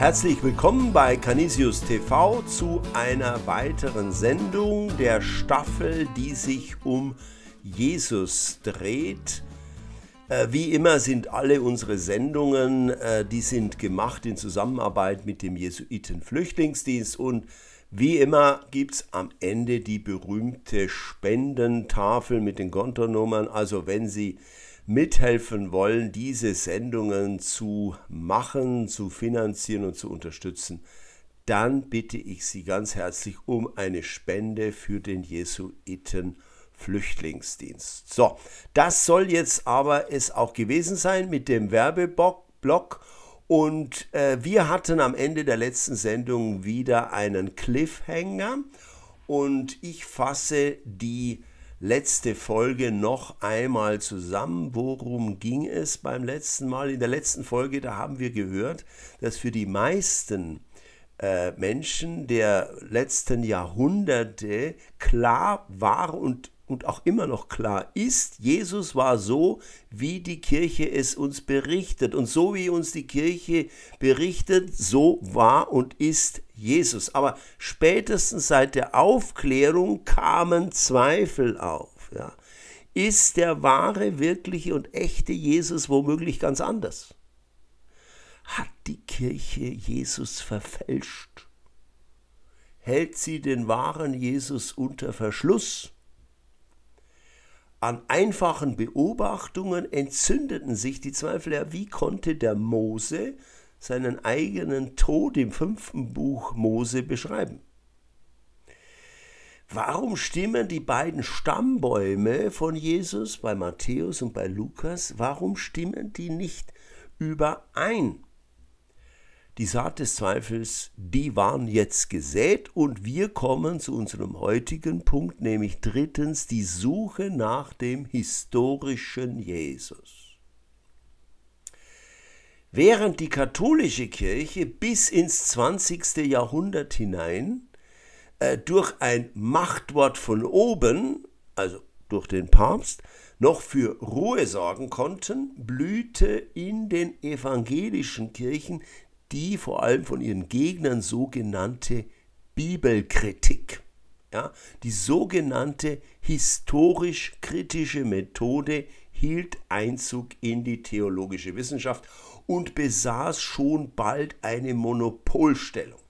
Herzlich willkommen bei Canisius TV zu einer weiteren Sendung der Staffel, die sich um Jesus dreht. Äh, wie immer sind alle unsere Sendungen, äh, die sind gemacht in Zusammenarbeit mit dem Jesuiten Flüchtlingsdienst und wie immer gibt es am Ende die berühmte Spendentafel mit den Kontonummern. Also wenn Sie mithelfen wollen, diese Sendungen zu machen, zu finanzieren und zu unterstützen, dann bitte ich Sie ganz herzlich um eine Spende für den Jesuiten Flüchtlingsdienst. So, das soll jetzt aber es auch gewesen sein mit dem Werbeblock. Und äh, wir hatten am Ende der letzten Sendung wieder einen Cliffhanger. Und ich fasse die letzte Folge noch einmal zusammen. Worum ging es beim letzten Mal? In der letzten Folge, da haben wir gehört, dass für die meisten äh, Menschen der letzten Jahrhunderte klar war und und auch immer noch klar ist, Jesus war so, wie die Kirche es uns berichtet. Und so wie uns die Kirche berichtet, so war und ist Jesus. Aber spätestens seit der Aufklärung kamen Zweifel auf. Ja. Ist der wahre, wirkliche und echte Jesus womöglich ganz anders? Hat die Kirche Jesus verfälscht? Hält sie den wahren Jesus unter Verschluss? An einfachen Beobachtungen entzündeten sich die Zweifel. Wie konnte der Mose seinen eigenen Tod im fünften Buch Mose beschreiben? Warum stimmen die beiden Stammbäume von Jesus bei Matthäus und bei Lukas, warum stimmen die nicht überein? Die Saat des Zweifels, die waren jetzt gesät und wir kommen zu unserem heutigen Punkt, nämlich drittens die Suche nach dem historischen Jesus. Während die katholische Kirche bis ins 20. Jahrhundert hinein äh, durch ein Machtwort von oben, also durch den Papst, noch für Ruhe sorgen konnten, blühte in den evangelischen Kirchen die vor allem von ihren Gegnern sogenannte Bibelkritik. Ja, die sogenannte historisch-kritische Methode hielt Einzug in die theologische Wissenschaft und besaß schon bald eine Monopolstellung.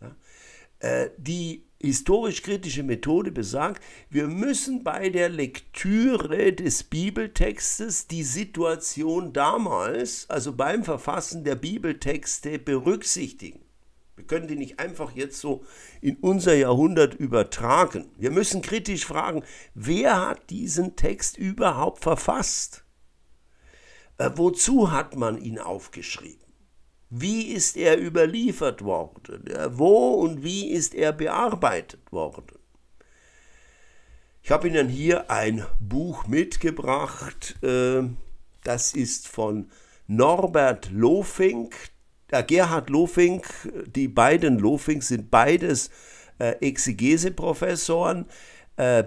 Ja, äh, die historisch-kritische Methode besagt, wir müssen bei der Lektüre des Bibeltextes die Situation damals, also beim Verfassen der Bibeltexte, berücksichtigen. Wir können die nicht einfach jetzt so in unser Jahrhundert übertragen. Wir müssen kritisch fragen, wer hat diesen Text überhaupt verfasst? Äh, wozu hat man ihn aufgeschrieben? Wie ist er überliefert worden? Wo und wie ist er bearbeitet worden? Ich habe Ihnen hier ein Buch mitgebracht. Äh, das ist von Norbert Lofink, äh, Gerhard Lofink. Die beiden Lofink sind beides äh, Exegeseprofessoren,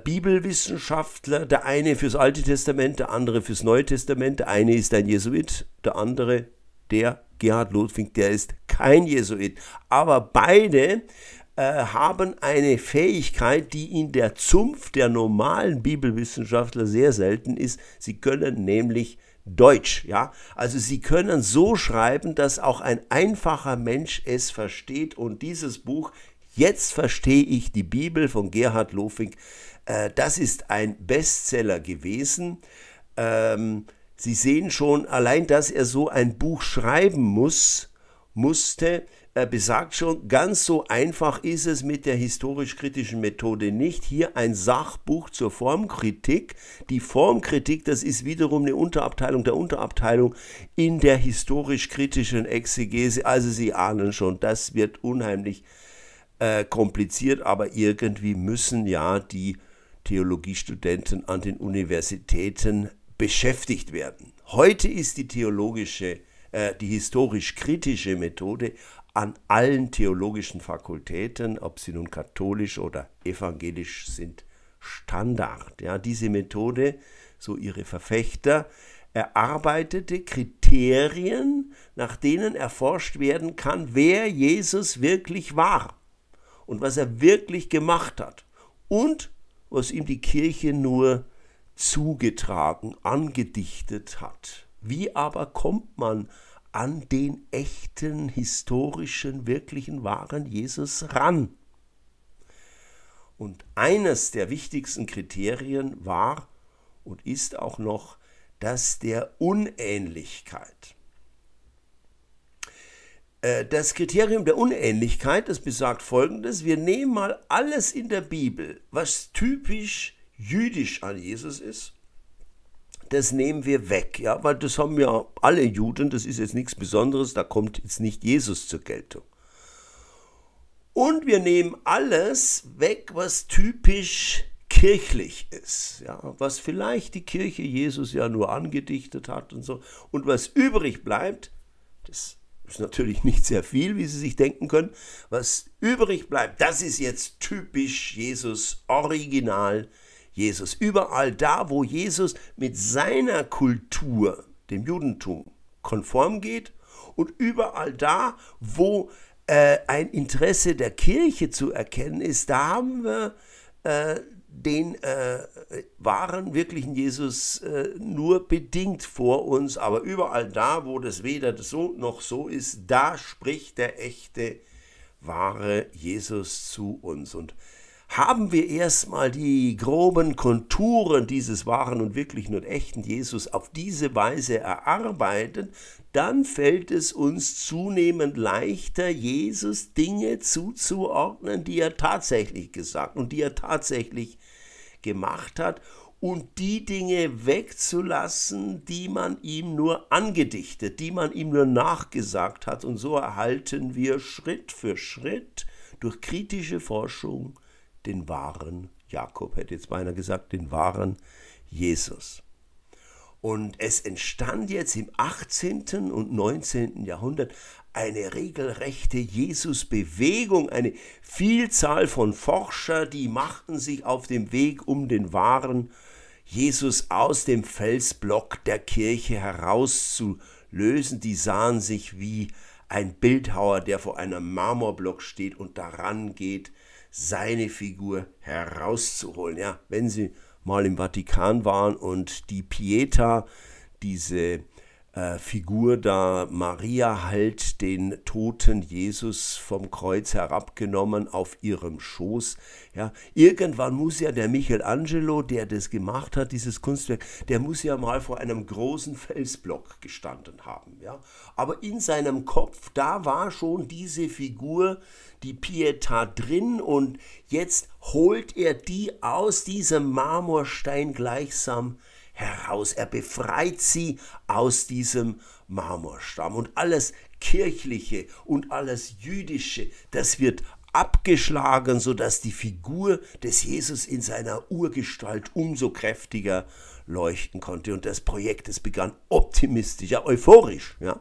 Bibelwissenschaftler. Der eine fürs Alte Testament, der andere fürs Neue Testament. Der eine ist ein Jesuit, der andere der Gerhard Ludwig, der ist kein Jesuit. Aber beide äh, haben eine Fähigkeit, die in der Zunft der normalen Bibelwissenschaftler sehr selten ist. Sie können nämlich Deutsch, ja. Also sie können so schreiben, dass auch ein einfacher Mensch es versteht. Und dieses Buch, Jetzt verstehe ich die Bibel von Gerhard Lofink, äh, das ist ein Bestseller gewesen. Ähm, Sie sehen schon, allein dass er so ein Buch schreiben muss, musste, er besagt schon, ganz so einfach ist es mit der historisch-kritischen Methode nicht. Hier ein Sachbuch zur Formkritik. Die Formkritik, das ist wiederum eine Unterabteilung der Unterabteilung in der historisch-kritischen Exegese. Also Sie ahnen schon, das wird unheimlich äh, kompliziert, aber irgendwie müssen ja die Theologiestudenten an den Universitäten beschäftigt werden. Heute ist die theologische, äh, die historisch-kritische Methode an allen theologischen Fakultäten, ob sie nun katholisch oder evangelisch sind, Standard. Ja, diese Methode, so ihre Verfechter, erarbeitete Kriterien, nach denen erforscht werden kann, wer Jesus wirklich war und was er wirklich gemacht hat und was ihm die Kirche nur zugetragen, angedichtet hat. Wie aber kommt man an den echten, historischen, wirklichen, wahren Jesus ran? Und eines der wichtigsten Kriterien war und ist auch noch das der Unähnlichkeit. Äh, das Kriterium der Unähnlichkeit, das besagt folgendes, wir nehmen mal alles in der Bibel, was typisch jüdisch an Jesus ist, das nehmen wir weg, ja, weil das haben ja alle Juden, das ist jetzt nichts Besonderes, da kommt jetzt nicht Jesus zur Geltung. Und wir nehmen alles weg, was typisch kirchlich ist, ja, was vielleicht die Kirche Jesus ja nur angedichtet hat und so. Und was übrig bleibt, das ist natürlich nicht sehr viel, wie Sie sich denken können, was übrig bleibt, das ist jetzt typisch Jesus, original Jesus. Überall da, wo Jesus mit seiner Kultur, dem Judentum, konform geht und überall da, wo äh, ein Interesse der Kirche zu erkennen ist, da haben wir äh, den äh, wahren, wirklichen Jesus äh, nur bedingt vor uns, aber überall da, wo das weder so noch so ist, da spricht der echte, wahre Jesus zu uns. Und haben wir erstmal die groben Konturen dieses wahren und wirklichen und echten Jesus auf diese Weise erarbeitet, dann fällt es uns zunehmend leichter, Jesus Dinge zuzuordnen, die er tatsächlich gesagt und die er tatsächlich gemacht hat und die Dinge wegzulassen, die man ihm nur angedichtet, die man ihm nur nachgesagt hat. Und so erhalten wir Schritt für Schritt durch kritische Forschung den wahren Jakob, hätte jetzt beinahe gesagt, den wahren Jesus. Und es entstand jetzt im 18. und 19. Jahrhundert eine regelrechte Jesusbewegung, eine Vielzahl von Forscher, die machten sich auf dem Weg, um den wahren Jesus aus dem Felsblock der Kirche herauszulösen. Die sahen sich wie ein Bildhauer, der vor einem Marmorblock steht und daran geht, seine Figur herauszuholen. Ja, wenn Sie mal im Vatikan waren und die Pieta, diese äh, Figur da Maria halt den toten Jesus vom Kreuz herabgenommen auf ihrem Schoß. Ja, irgendwann muss ja der Michelangelo, der das gemacht hat, dieses Kunstwerk, der muss ja mal vor einem großen Felsblock gestanden haben. Ja, aber in seinem Kopf, da war schon diese Figur, die Pietà drin und jetzt holt er die aus diesem Marmorstein gleichsam heraus. Er befreit sie aus diesem Marmorstamm. Und alles Kirchliche und alles Jüdische, das wird abgeschlagen, sodass die Figur des Jesus in seiner Urgestalt umso kräftiger leuchten konnte. Und das Projekt, es begann optimistisch, ja, euphorisch, ja.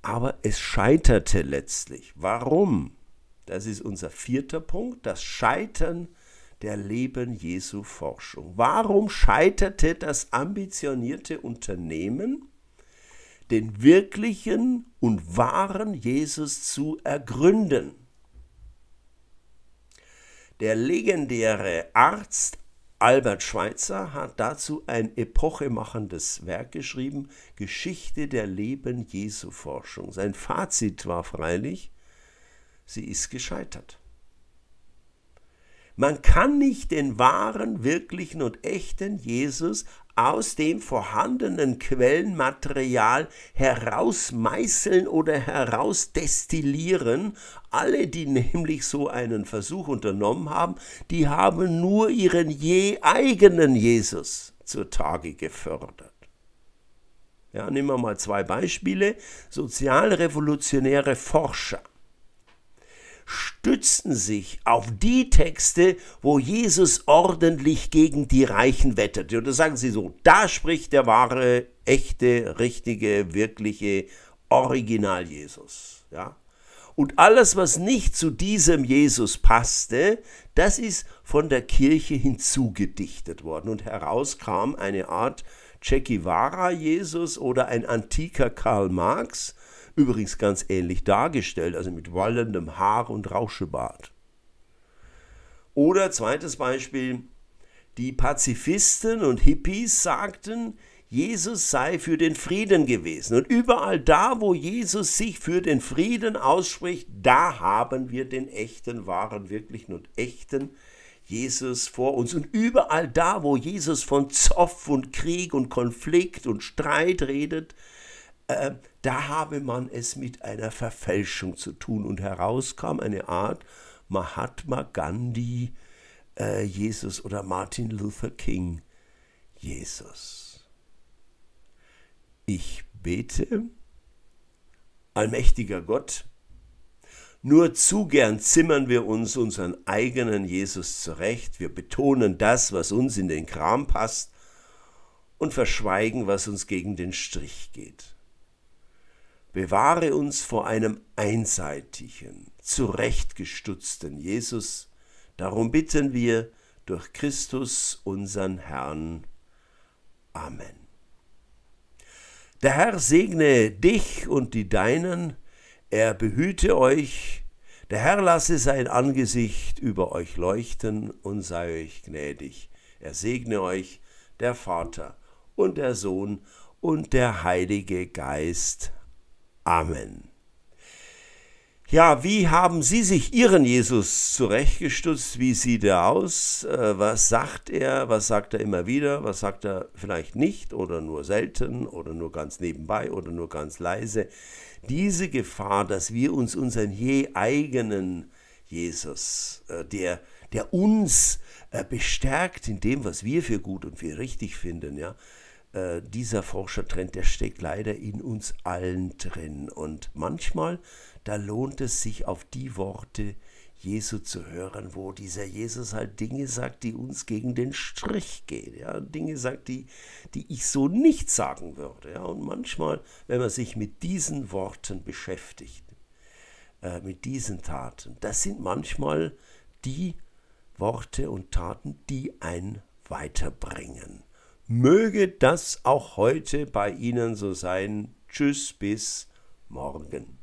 Aber es scheiterte letztlich. Warum? Das ist unser vierter Punkt, das Scheitern der Leben Jesu Forschung. Warum scheiterte das ambitionierte Unternehmen, den wirklichen und wahren Jesus zu ergründen? Der legendäre Arzt Albert Schweitzer hat dazu ein epochemachendes Werk geschrieben, Geschichte der Leben Jesu Forschung. Sein Fazit war freilich, sie ist gescheitert. Man kann nicht den wahren, wirklichen und echten Jesus aus dem vorhandenen Quellenmaterial herausmeißeln oder herausdestillieren. Alle, die nämlich so einen Versuch unternommen haben, die haben nur ihren je eigenen Jesus zutage gefördert. Ja, nehmen wir mal zwei Beispiele. Sozialrevolutionäre Forscher stützten sich auf die Texte, wo Jesus ordentlich gegen die Reichen wetterte. Und da sagen sie so, da spricht der wahre, echte, richtige, wirkliche Original Jesus. Ja? Und alles, was nicht zu diesem Jesus passte, das ist von der Kirche hinzugedichtet worden. Und heraus kam eine Art Che Guevara Jesus oder ein antiker Karl Marx, übrigens ganz ähnlich dargestellt, also mit wallendem Haar und Rauschebart. Oder zweites Beispiel, die Pazifisten und Hippies sagten, Jesus sei für den Frieden gewesen. Und überall da, wo Jesus sich für den Frieden ausspricht, da haben wir den echten, wahren, wirklichen und echten Jesus vor uns. Und überall da, wo Jesus von Zoff und Krieg und Konflikt und Streit redet, äh, da habe man es mit einer Verfälschung zu tun. Und herauskam eine Art Mahatma Gandhi, äh, Jesus oder Martin Luther King, Jesus. Ich bete, allmächtiger Gott, nur zu gern zimmern wir uns unseren eigenen Jesus zurecht, wir betonen das, was uns in den Kram passt, und verschweigen, was uns gegen den Strich geht. Bewahre uns vor einem einseitigen, zurechtgestutzten Jesus, darum bitten wir durch Christus unseren Herrn. Amen. Der Herr segne dich und die Deinen, er behüte euch, der Herr lasse sein Angesicht über euch leuchten und sei euch gnädig. Er segne euch, der Vater und der Sohn und der Heilige Geist. Amen. Ja, wie haben Sie sich Ihren Jesus zurechtgestutzt? Wie sieht er aus? Äh, was sagt er? Was sagt er immer wieder? Was sagt er vielleicht nicht oder nur selten oder nur ganz nebenbei oder nur ganz leise? Diese Gefahr, dass wir uns unseren je eigenen Jesus, äh, der, der uns äh, bestärkt in dem, was wir für gut und für richtig finden, ja, dieser Forschertrend, der steckt leider in uns allen drin. Und manchmal da lohnt es sich auf die Worte Jesu zu hören, wo dieser Jesus halt Dinge sagt, die uns gegen den Strich gehen. Ja? Dinge sagt, die, die ich so nicht sagen würde. Ja? Und manchmal, wenn man sich mit diesen Worten beschäftigt, äh, mit diesen Taten, das sind manchmal die Worte und Taten, die ein weiterbringen. Möge das auch heute bei Ihnen so sein. Tschüss, bis morgen.